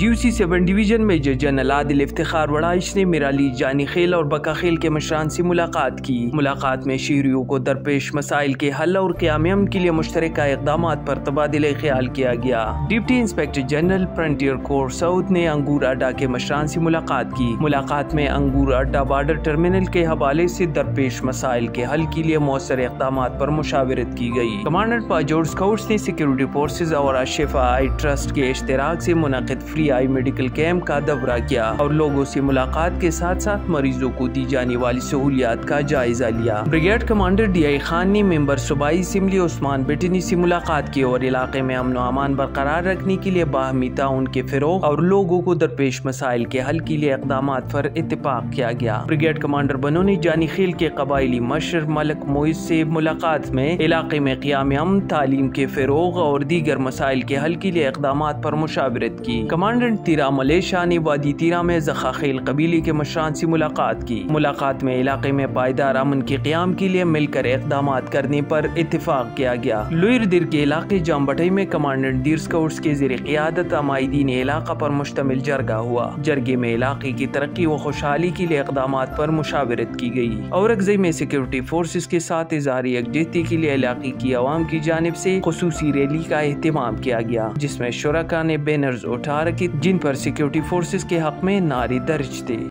GOC seven division major general Adil इफ्तार वड़ाइश ने मिराली जानी खेल और बका खेल के मशरान से मुलाकात की मुलाकात में शहरियों को दरपेश मसाइल के हल और क्याम के लिए मुश्तर इकदाम पर तबादले ख्याल किया गया deputy inspector general frontier corps Saud ने अंगूर अड्डा के मशरान से मुलाकात की मुलाकात में अंगूर अड्डा बार्डर टर्मिनल के हवाले से दरपेश मसाइल के हल के लिए मौसर इकदाम पर मुशावरत की गई कमांडर पाजोर स्काउट्स ने सिक्योरिटी फोर्सेज और अशफा आई ट्रस्ट के इश्तराक से मुनद फ्री आई मेडिकल कैंप का दौरा किया और लोगों से मुलाकात के साथ साथ मरीजों को दी जाने वाली सहूलियात का जायजा लिया। Brigade commander D I Khan ने मेंबर सूबाई असम्बली उस्मान बेटनी से मुलाकात की और इलाके में अमन अमान बरकरार रखने के लिए बाहमीता उनके फिरोग और लोगों को दरपेश मसाइल के हल के लिए इकदाम पर इतफाक किया गया। ब्रिगेड कमांडर बनो ने जानी खेल के कबायली मशर मलक मोइज से मुलाकात में इलाके में क्याम अम तालीम के फिरोग और दीगर मसाइल के हल के लिए इकदाम पर मुशावरत की। कमांडेंट तीरा मलेशा ने वादी तीरा में जखा खेल कबीले के मशरान से मुलाकात की। मुलाकात में इलाके में पायदार अमन के क्याम के लिए मिलकर इकदाम करने पर इतफाक किया गया। लुर दिर के इलाके जामबटई में कमांडेंट दीर स्काउट्स के जेर क्यादत अमायदीन इलाका पर मुश्तमिल जरगा हुआ। जरगे में इलाके की तरक्की व खुशहाली के लिए इकदाम पर मुशावरत की गई और अगजई में सिक्योरिटी फोर्सेज के साथ इजारी यकजहती के लिए इलाके की आवाम की जानब ऐसी खसूसी रैली का अहतमाम किया गया, जिसमें शुरा ने बैनर्स उठा रखे जिन पर सिक्योरिटी फोर्सेस के हक में नारी दर्ज थे।